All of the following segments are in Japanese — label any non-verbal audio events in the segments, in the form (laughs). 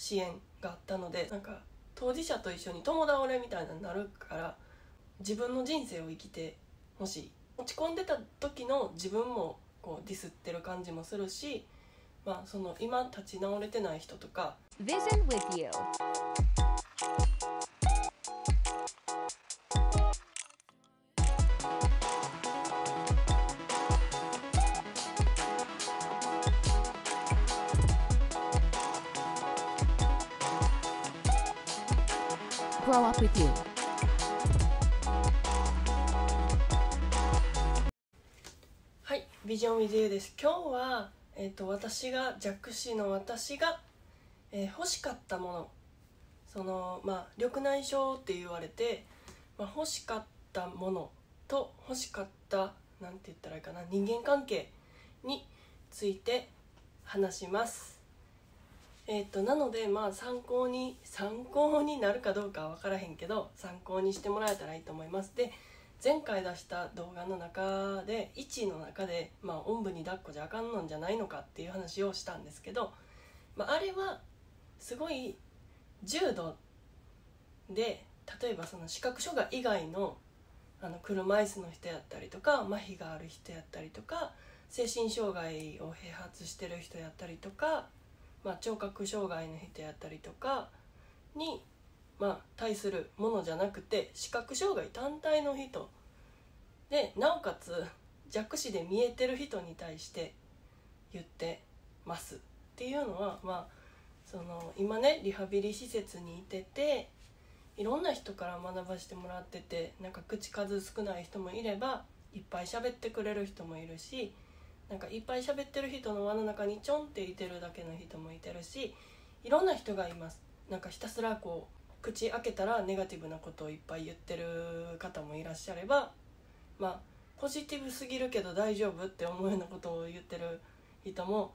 支援があったのでなんか当事者と一緒に共倒れみたいになるから自分の人生を生きてほしい落ち込んでた時の自分もこうディスってる感じもするし、まあ、その今立ち直れてない人とかビジョンウィズユーです。今日は、えー、と私が弱視の私が、えー欲しかったもの。そのまあ緑内障って言われて、まあ、欲しかったものと欲しかったなんて言ったらいいかな人間関係について話します。えっ、となのでまあ参考に参考になるかどうかは分からへんけど参考にしてもらえたらいいと思います。で前回出した動画の中で1の中で、まあ、おんぶに抱っこじゃあかんのんじゃないのかっていう話をしたんですけど、まあ、あれはすごい重度で例えばその視覚障害以外のあの車椅子の人やったりとか麻痺がある人やったりとか精神障害を併発してる人やったりとか、まあ、聴覚障害の人やったりとかに、まあ、対するものじゃなくて視覚障害単体の人。でなおかつ弱視で見えてる人に対して言ってます。っていうのはまあその今ねリハビリ施設にいてていろんな人から学ばせてもらっててなんか口数少ない人もいればいっぱい喋ってくれる人もいるしなんかいっぱい喋ってる人の輪の中にちょんっていてるだけの人もいてるしいろんな人がいます。なんかひたすらこう口開けたらネガティブなことをいっぱい言ってる方もいらっしゃればまあポジティブすぎるけど大丈夫って思うようなことを言ってる人も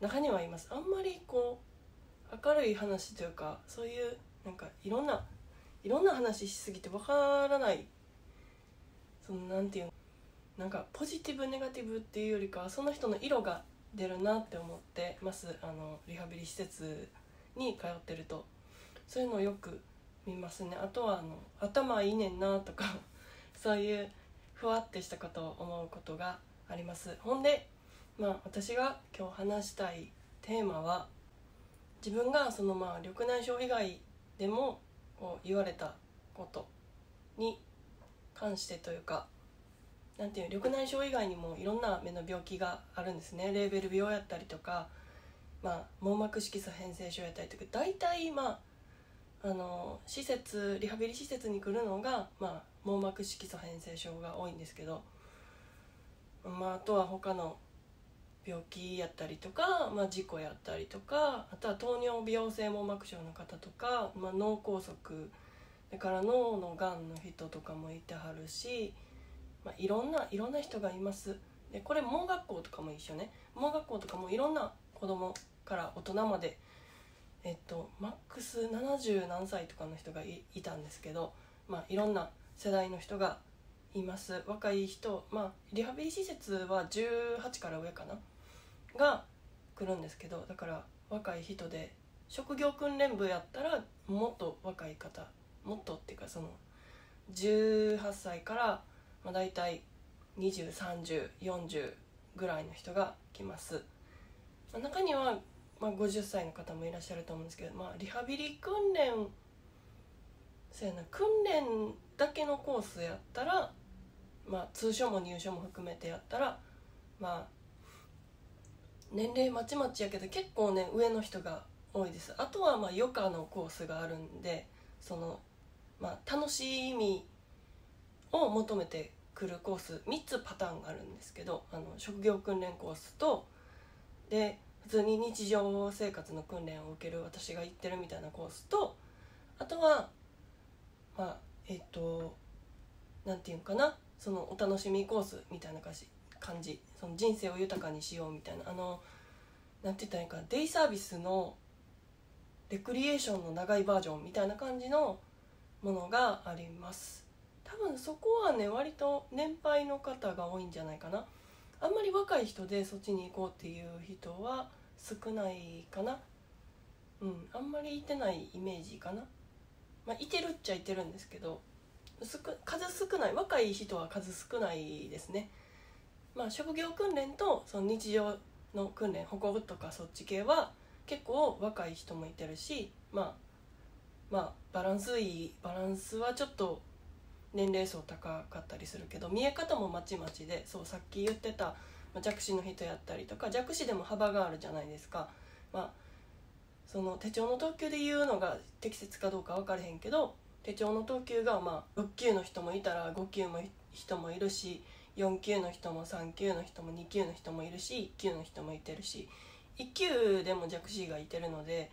中にはいます。あんまりこう明るい話というかそういうなんかいろんないろんな話しすぎてわからないそのなんていうのなんかポジティブネガティブっていうよりかはその人の色が出るなって思ってます。あのリハビリ施設に通ってると。そういうのをよく見ますね。あとはあの頭いいねんなとか (laughs) そういうふわってしたことを思うことがあります。ほんでまあ私が今日話したいテーマは自分がそのまあ緑内障以外でもこう言われたことに関してというかなんていう緑内障以外にもいろんな目の病気があるんですね。レーベル病やったりとか、まあ、網膜色素変性症やったりとか大体まああの施設リハビリ施設に来るのが、まあ、網膜色素変性症が多いんですけど、まあ、あとは他の病気やったりとか、まあ、事故やったりとかあとは糖尿病性網膜症の方とか、まあ、脳梗塞それから脳のがんの人とかもいてはるし、まあ、いろんないろんな人がいます。でこれ盲学校とかも一緒ね。盲学校とかもいろんな子供から大人までえっとマックス70何歳とかの人がいたんですけど、まあ、いろんな世代の人がいます。若い人まあリハビリ施設は18から上かな？が来るんですけどだから若い人で職業訓練部やったらもっと若い方もっとっていうかその18歳からまあ大体203040ぐらいの人が来ます、ま中にはまあ50歳の方もいらっしゃると思うんですけど、まあ、リハビリ訓練そうやな訓練だけのコースやったら、まあ、通所も入所も含めてやったらまあ年齢まちまちやけど結構ね上の人が多いです。あとはまあ余暇のコースがあるんでその、まあ、楽しみを求めてくるコース3つパターンがあるんですけどあの職業訓練コースとで普通に日常生活の訓練を受ける私が行ってるみたいなコースとあとはまあえっ、となんていうのかなそのお楽しみコースみたいな感じ感じその人生を豊かにしようみたいなあのなんて言ったらいいかデイサービスのレクリエーションの長いバージョンみたいな感じのものがあります。多分そこはね割と年配の方が多いんじゃないかな。あんまり若い人でそっちに行こうっていう人は少ないかな。うんあんまりいてないイメージかな。まあいてるっちゃいてるんですけど数少ない若い人は数少ないですね。まあ職業訓練とその日常の訓練歩行とかそっち系は結構若い人もいてるしまあまあバランスいいバランスはちょっと年齢層高かったりするけど見え方もまちまちでそうさっき言ってた、弱視の人やったりとか弱視でも幅があるじゃないですか。まあその手帳の等級で言うのが適切かどうか分からへんけど手帳の等級がまあ6級の人もいたら5級の人もいるし4級の人も3級の人も2級の人もいるし1級の人もいてるし1級でも弱視がいてるので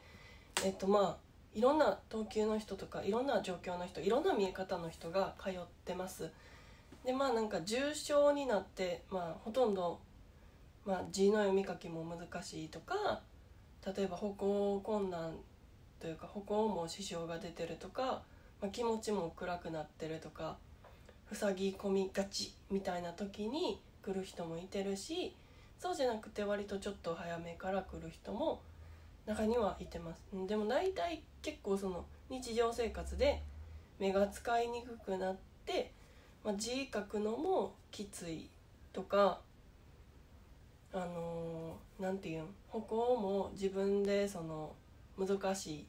えっとまあいろんな等級の人とかいろんな状況の人いろんな見え方の人が通ってます。でまあなんか重症になってまあほとんど、まあ、字の読み書きも難しいとか例えば歩行困難というか歩行も支障が出てるとか、まあ、気持ちも暗くなってるとか塞ぎ込みがちみたいな時に来る人もいてるしそうじゃなくて割とちょっと早めから来る人も中にはいてます。でも大体結構その日常生活で目が使いにくくなって、まあ、字書くのもきついとかあのーていうん歩行も自分でその難しい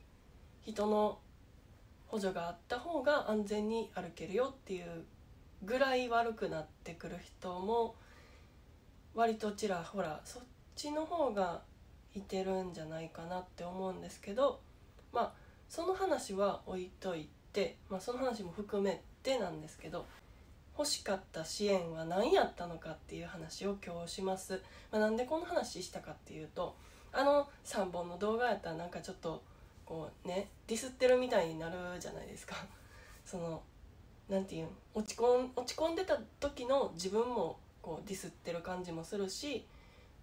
人の補助があった方が安全に歩けるよっていうぐらい悪くなってくる人も割とちらほらそっちの方がいてるんじゃないかなって思うんですけどまあその話は置いといて、まあ、その話も含めてなんですけど欲しかった支援は何やったのかっていう話を今日します、まあ、なんでこの話したかっていうとあの3本の動画やったらなんかちょっとこうねディスってるみたいになるじゃないですか。(laughs) そのなんていうん落ち込ん落ち込んでた時の自分もこうディスってる感じもするし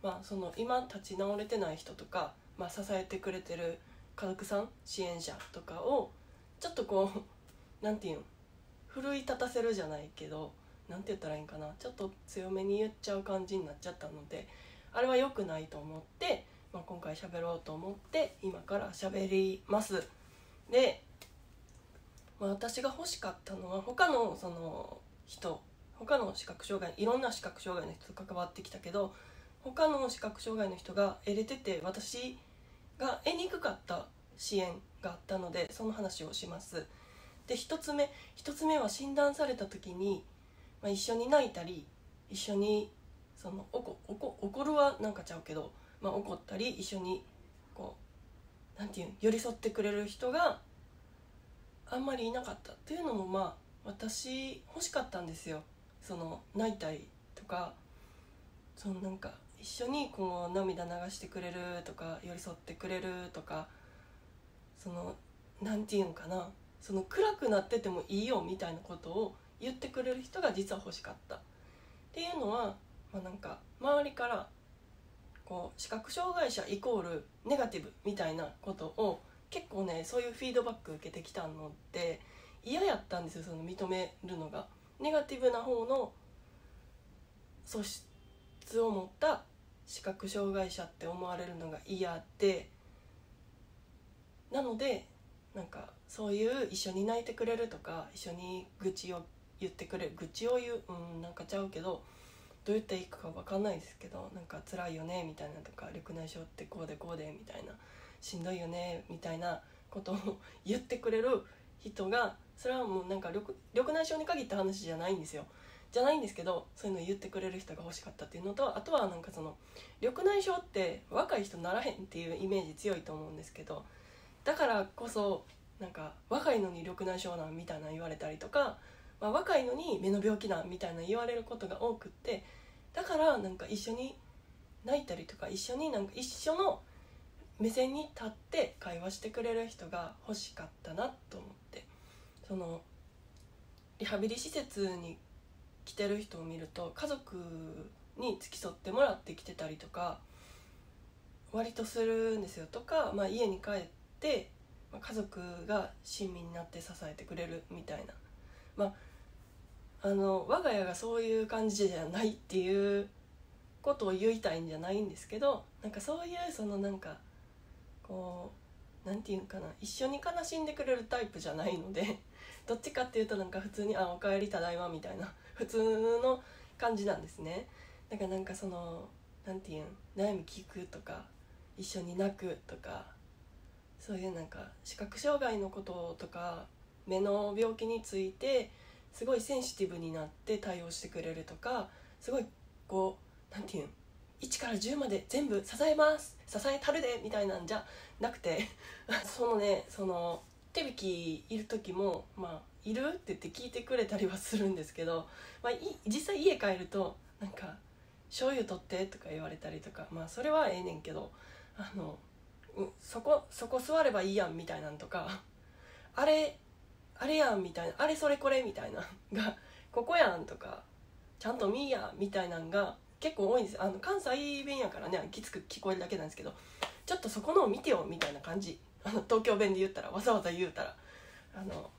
まあその今立ち直れてない人とか、まあ、支えてくれてる家族さん支援者とかをちょっとこう (laughs) なんていうん奮い立たせるじゃないけどなんて言ったらいいんかな？ちょっと強めに言っちゃう感じになっちゃったのであれは良くないと思って、まあ、今回喋ろうと思って今から喋ります。で、まあ、私が欲しかったのは他のその人他の視覚障害いろんな視覚障害の人と関わってきたけど他の視覚障害の人が得れてて私が得にくかった支援があったのでその話をします。で1つ目1つ目は診断された時に、まあ、一緒に泣いたり一緒にその怒怒怒るはなんかちゃうけど、まあ、怒ったり一緒にこうなんていうの寄り添ってくれる人があんまりいなかった。っていうのもまあ私欲しかったんですよ。その泣いたりとか。そのなんか一緒にこう涙流してくれるとか寄り添ってくれるとかそのなんていうんかなその暗くなっててもいいよみたいなことを言ってくれる人が実は欲しかったっていうのは、まあ、なんか周りからこう視覚障害者イコールネガティブみたいなことを結構ねそういうフィードバック受けてきたので嫌やったんですよその認めるのが。ネガティブな方の素質を持った視覚障害者って思われるのが嫌でなのでなんかそういう一緒に泣いてくれるとか一緒に愚痴を言ってくれる愚痴を言ううんなんかちゃうけどどう言っていいか分かんないですけどなんか辛いよねみたいなとか緑内障ってこうでこうでみたいなしんどいよねみたいなことを言ってくれる人がそれはもうなんか緑内障に限った話じゃないんですよ。じゃないんですけどそういうの言ってくれる人が欲しかったっていうのとあとはなんかその緑内障って若い人ならへんっていうイメージ強いと思うんですけどだからこそなんか若いのに緑内障なんみたいな言われたりとか、まあ、若いのに目の病気なんみたいな言われることが多くってだからなんか一緒に泣いたりとか一緒になんか一緒の目線に立って会話してくれる人が欲しかったなと思って。そのリハビリ施設に来てる人を見ると家族に付き添ってもらってきてたりとか割とするんですよとか、まあ、家に帰って、家族が親身になって支えてくれるみたいな、まあ、あの我が家がそういう感じじゃないっていうことを言いたいんじゃないんですけどなんかそういうそのなんかこうなんていうかな一緒に悲しんでくれるタイプじゃないのでどっちかっていうとなんか普通に「あおかえりただいま」みたいな (laughs) 普通の感じなんですね。だからなんかそのなんていうん悩み聞くとか一緒に泣くとかそういうなんか視覚障害のこととか目の病気についてすごいセンシティブになって対応してくれるとかすごいこうなんていうん1から10まで全部支えます支えたるでみたいなんじゃなくて (laughs) そのねその手引きいる時も「まあ、いる?」って言って聞いてくれたりはするんですけど、まあ、い実際家帰るとなんか「醤油取って」とか言われたりとかまあそれはええねんけどあの、そこそこ座ればいいやんみたいなんとかあれあれやんみたいなあれそれこれみたいながここやんとかちゃんと見いやみたいなんが結構多いんですあの関西弁やからねきつく聞こえるだけなんですけどちょっとそこのを見てよみたいな感じ。あの東京弁で言ったらわざわざ言うたら。あの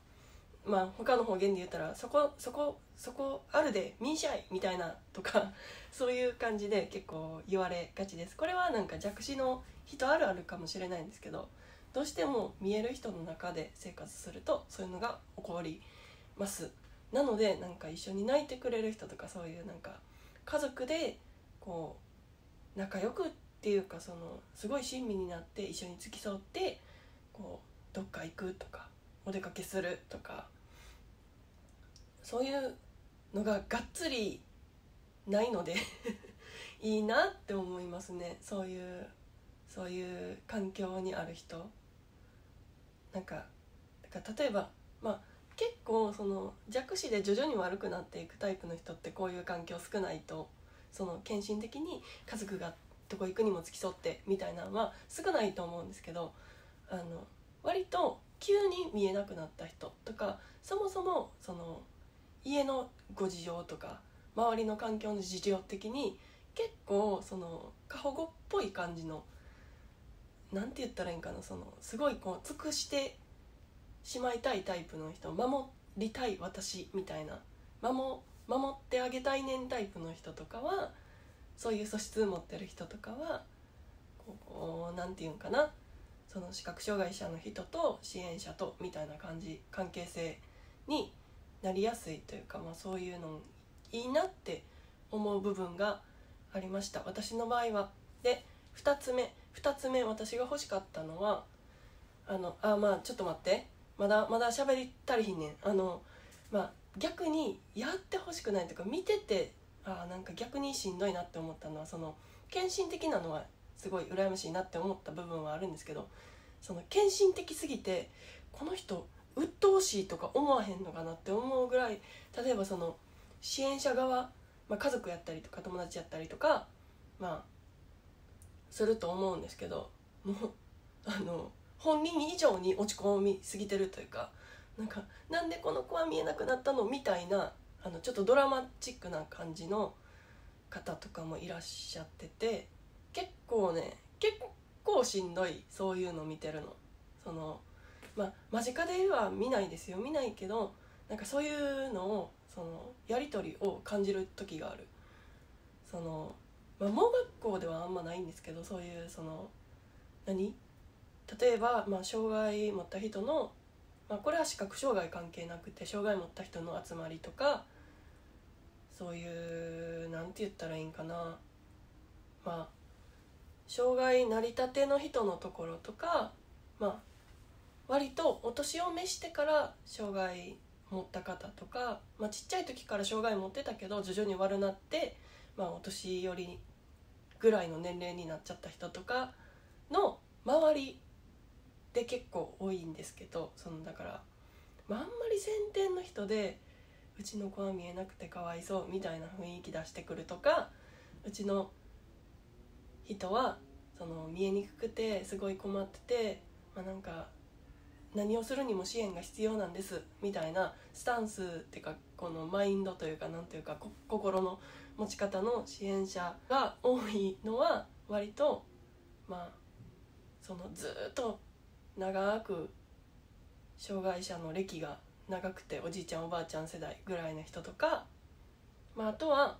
まあ他の方言で言ったらそこそこそこあるで見んしゃいみたいなとか (laughs) そういう感じで結構言われがちです。これはなんか弱視の人あるあるかもしれないんですけどどうしても見える人の中で生活するとそういうのが起こります。なのでなんか一緒に泣いてくれる人とかそういうなんか家族でこう仲良くっていうかそのすごい親身になって一緒に付き添ってこうどっか行くとかお出かけするとかそういうのががっつりないので (laughs) いいなって思いますね。そういうそういう環境にある人。なんかだから例えばまあ結構その弱視で徐々に悪くなっていくタイプの人ってこういう環境少ないとその献身的に家族がどこ行くにも付き添ってみたいなのは少ないと思うんですけどあの割と急に見えなくなった人とかそもそもその家のご事情とか周りの環境の事情的に結構その過保護っぽい感じのなんて言ったらいいんかなそのすごいこう尽くしてしまいたいタイプの人守りたい私みたいな守守ってあげたいねんタイプの人とかはそういう素質持ってる人とかはこうなんて言うんかなその視覚障害者の人と支援者とみたいな感じ関係性になりやすいというか、まあ、そういうのいいなって思う部分がありました。私の場合は。で2つ目2つ目私が欲しかったのはあのあまあちょっと待って。まだまだ喋り足りひんねん。あのまあ逆にやってほしくないというか見ててあなんか逆にしんどいなって思ったのはその献身的なのはすごい羨ましいなって思った部分はあるんですけどその献身的すぎてこの人鬱陶しいとか思わへんのかなって思うぐらい例えばその支援者側、まあ、家族やったりとか友達やったりとかまあすると思うんですけどもうあの本人以上に落ち込みすぎてるというかなんかなんでこの子は見えなくなったの？みたいなあのちょっとドラマチックな感じの方とかもいらっしゃってて構ね結構しんどいそういうの見てるの。そのまあ間近では見ないですよ。見ないけどなんかそういうのをそのやり取りを感じる時がある。その、まあ、盲学校ではあんまないんですけどそういうその何？例えば、まあ、障害持った人の、まあ、これは視覚障害関係なくて障害持った人の集まりとかそういうなんて言ったらいいんかな。まあ障害成り立ての人のところとかまあ割とお年を召してから障害持った方とか、まあ、ちっちゃい時から障害持ってたけど徐々に悪なって、まあ、お年寄りぐらいの年齢になっちゃった人とかの周りで結構多いんですけどそのだから、まあ、あんまり先天の人でうちの子は見えなくてかわいそうみたいな雰囲気出してくるとかうちの人はその見えにくくてすごい困ってて、まあ、なんか何をするにも支援が必要なんですみたいなスタンスっていうかこのマインドというかなんていうか心の持ち方の支援者が多いのは割とまあそのずっと長く障害者の歴が長くておじいちゃんおばあちゃん世代ぐらいの人とか、まあ、あとは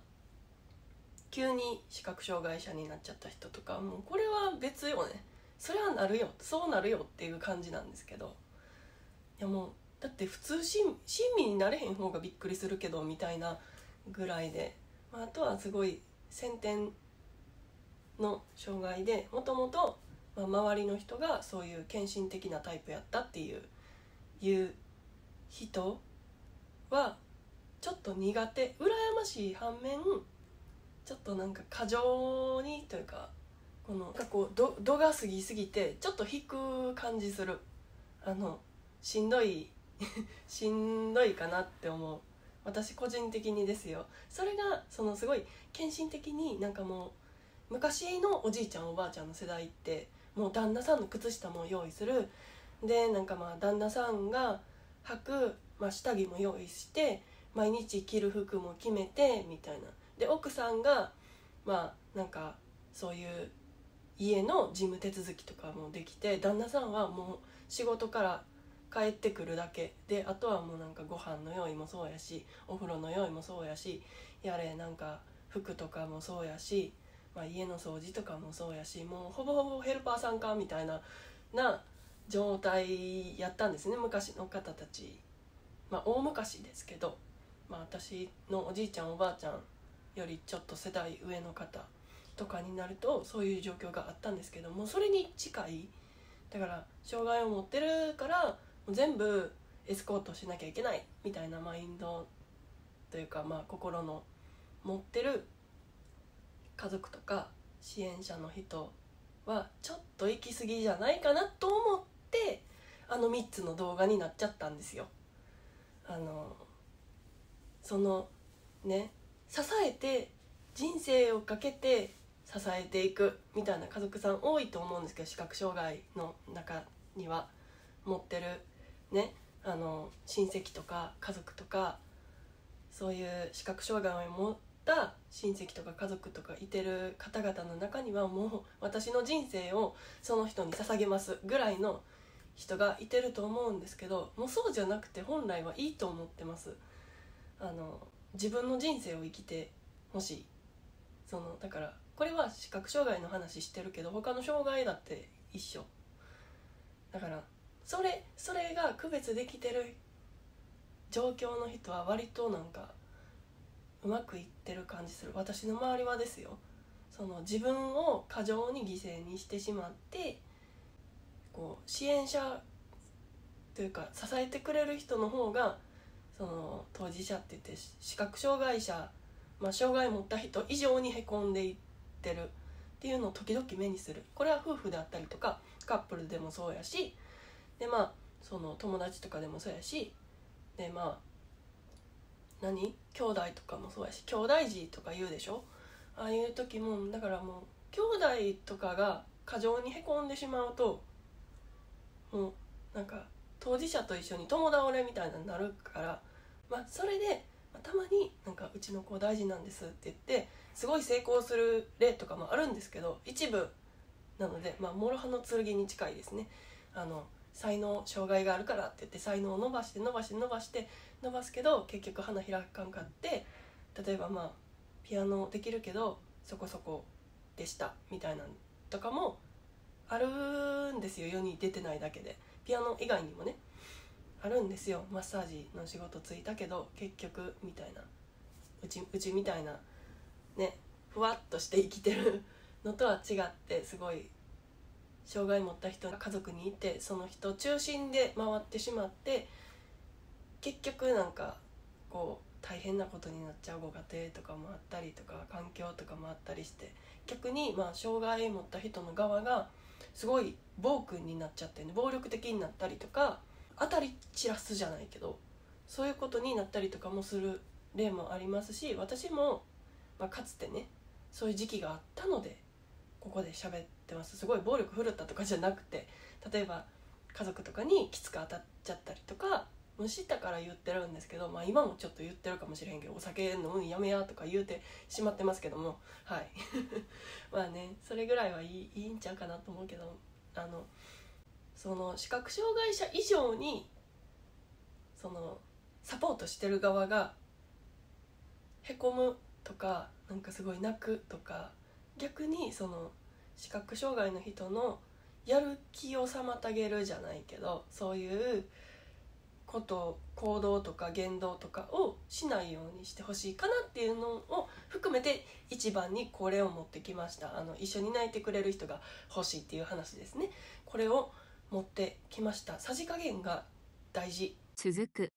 急に視覚障害者になっちゃった人とかもうこれは別よね。それはなるよ。そうなるよっていう感じなんですけど。いやもうだって普通親身になれへん方がびっくりするけどみたいなぐらいで、まあ、あとはすごい先天の障害でもともと周りの人がそういう献身的なタイプやったっていういう人はちょっと苦手羨ましい反面ちょっとなんか過剰にというかこのなんかこう度度が過ぎすぎてちょっと引く感じする。あのしんどい (laughs) しんどいかなって思う。私個人的にですよ。それがそのすごい献身的になんかもう昔のおじいちゃんおばあちゃんの世代ってもう旦那さんの靴下も用意する。でなんかまあ旦那さんが履く、まあ、下着も用意して毎日着る服も決めてみたいな。で奥さんがまあなんかそういう家の事務手続きとかもできて旦那さんはもう仕事から帰ってくるだけ。であとはもうなんかご飯の用意もそうやしお風呂の用意もそうやしやれなんか服とかもそうやし、まあ、家の掃除とかもそうやしもうほぼほぼヘルパーさんかみたいなな状態やったんですね昔の方たち。まあ大昔ですけど、まあ、私のおじいちゃんおばあちゃんよりちょっと世代上の方とかになるとそういう状況があったんですけどもそれに近いだから障害を持ってるからもう全部エスコートしなきゃいけないみたいなマインドというかまあ心の持ってる家族とか支援者の人はちょっと行き過ぎじゃないかなと思ってあの3つの動画になっちゃったんですよ。あのそのね支えて人生をかけて支えていくみたいな家族さん多いと思うんですけど視覚障害の中には持ってるねあの親戚とか家族とかそういう視覚障害を持った親戚とか家族とかいてる方々の中にはもう私の人生をその人に捧げますぐらいの人がいてると思うんですけどもうそうじゃなくて本来はいいと思ってます。あの自分の人生を生きてほしい。そのだからこれは視覚障害の話してるけど他の障害だって一緒。だからそれそれが区別できてる状況の人は割となんかうまくいってる感じする。私の周りはですよ。その自分を過剰に犠牲にしてしまってこう支援者というか支えてくれる人の方がその当事者って言って視覚障害者、まあ、障害を持った人以上にへこんでいってるっていうのを時々目にする。これは夫婦であったりとかカップルでもそうやしでまあその友達とかでもそうやしでまあ何？兄弟とかもそうやし兄弟児とか言うでしょ？ああいう時もだからもう兄弟とかが過剰にへこんでしまうともうなんか当事者と一緒に友倒れみたいになるから、まあ、それで、またまになんかうちの子大事なんですって言ってすごい成功する例とかもあるんですけど一部なので、まあ、諸刃の剣に近いですね。あの才能障害があるからって言って才能を伸ばして伸ばして伸ばして伸ばすけど結局花開かんかって例えばまあピアノできるけどそこそこでしたみたいなとかもあるんですよ。世に出てないだけで。ピアノ以外にもねあるんですよ。マッサージの仕事ついたけど結局みたいなうちうちみたいなねふわっとして生きてるのとは違ってすごい障害持った人が家族にいてその人中心で回ってしまって結局なんかこう大変なことになっちゃうご家庭とかもあったりとか環境とかもあったりして逆にまあ障害持った人の側がすごい暴君になっちゃってね。暴力的になったりとか当たり散らすじゃないけどそういうことになったりとかもする例もありますし私も、まあ、かつてねそういう時期があったのでここで喋ってます。すごい暴力振るったとかじゃなくて例えば家族とかにきつく当たっちゃったりとか無知ったから言ってるんですけど、まあ、今もちょっと言ってるかもしれへんけどお酒飲むんやめやとか言うてしまってますけどもはい。(laughs) まあねそれぐらいはいいいいんちゃうかなと思うけどあのその視覚障害者以上にそのサポートしてる側がへこむとかなんかすごい泣くとか逆にその視覚障害の人のやる気を妨げるじゃないけどそういうこと行動とか言動とかをしないようにしてほしいかなっていうのを含めて一番にこれを持ってきました。あの一緒に泣いてくれる人が欲しいっていう話ですね。これを持ってきました。さじ加減が大事。続く。